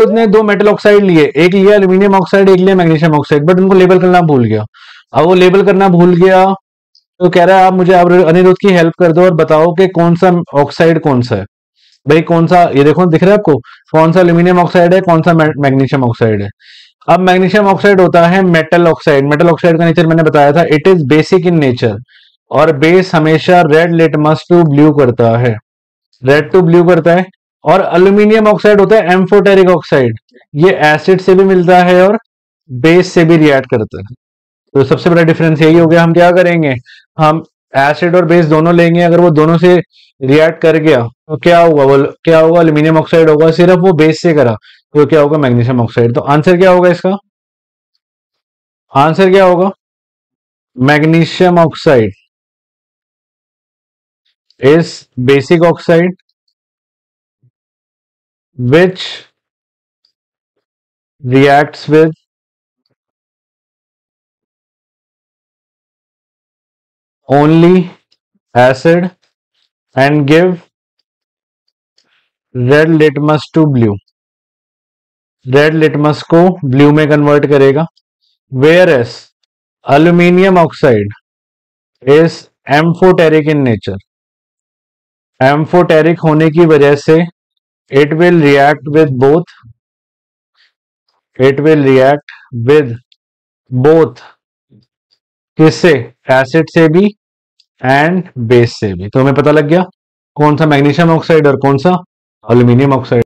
अनिरुद्ध ने दो metal oxide लिए, एक लिया एल्यूमिनियम ऑक्साइड एक लिया मैग्नीशियम ऑक्साइड बट उनको लेबल करना भूल गया। अब वो लेबल करना भूल गया तो कह रहा है, आप मुझे अनिरुद्ध की हेल्प कर दो और बताओ कि कौन सा ऑक्साइड कौन सा है। भाई, कौन सा, ये देखो, दिख रहा है आपको? कौन सा एल्यूमिनियम ऑक्साइड है, कौन सा मैग्नीशियम ऑक्साइड है? अब मैग्नीशियम ऑक्साइड होता है मेटल ऑक्साइड मेटल ऑक्साइड का नेचर मैंने बताया था it is basic in nature और बेस हमेशा रेड लिटमस टू ब्लू करता है। रेड टू ब्लू करता है। और अल्यूमिनियम ऑक्साइड होता है एम्फोटेरिक ऑक्साइड ये एसिड से भी मिलता है और बेस से भी रिएक्ट करता है। तो सबसे बड़ा डिफरेंस यही हो गया, हम क्या करेंगे? हम एसिड और बेस दोनों लेंगे, अगर वो दोनों से रिएक्ट कर गया तो क्या होगा वो क्या होगा? अल्यूमिनियम ऑक्साइड होगा, सिर्फ़ वो बेस से करा तो क्या होगा? मैग्नीशियम ऑक्साइड तो आंसर क्या होगा इसका? आंसर क्या होगा? Magnesium oxide is basic oxide which reacts with only acid and give red litmus to blue. Red litmus को ब्लू में कन्वर्ट करेगा whereas aluminium oxide is amphoteric in nature amphoteric होने की वजह से it will react with both. It will react with both. किससे? Acid से भी एंड बेस से भी। तो हमें पता लग गया? कौन सा मैग्नीशियम ऑक्साइड और कौन सा अल्यूमिनियम ऑक्साइड